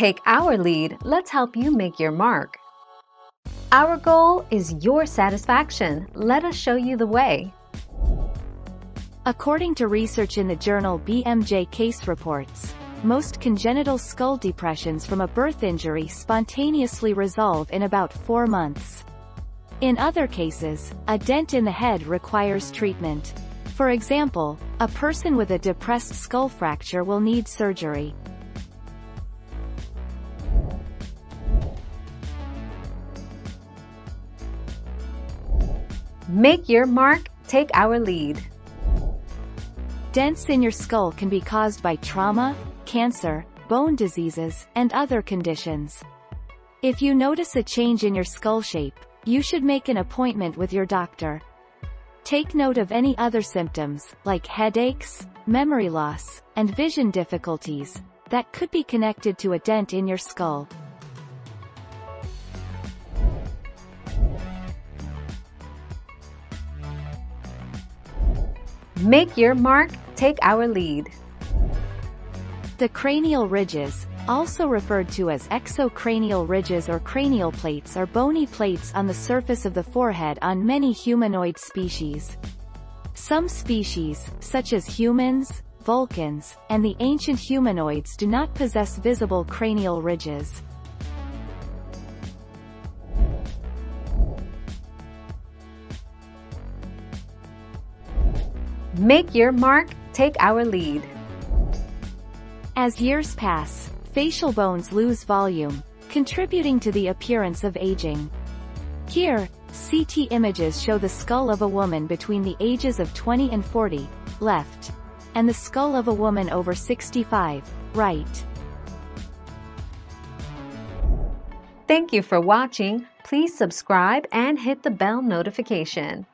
Take our lead, let's help you make your mark. Our goal is your satisfaction. Let us show you the way. According to research in the journal BMJ Case Reports, most congenital skull depressions from a birth injury spontaneously resolve in about four months. In other cases, a dent in the head requires treatment. For example, a person with a depressed skull fracture will need surgery. Make your mark, take our lead. Dents in your skull can be caused by trauma, cancer, bone diseases, and other conditions. If you notice a change in your skull shape, you should make an appointment with your doctor. Take note of any other symptoms, like headaches, memory loss, and vision difficulties, that could be connected to a dent in your skull. Make your mark, take our lead. The cranial ridges, also referred to as exocranial ridges or cranial plates are bony plates on the surface of the forehead on many humanoid species. Some species, such as humans, Vulcans, and the ancient humanoids do not possess visible cranial ridges. Make your mark, take our lead. As years pass, facial bones lose volume, contributing to the appearance of aging. Here, CT images show the skull of a woman between the ages of 20 and 40, left, and the skull of a woman over 65, right. Thank you for watching. Please subscribe and hit the bell notification.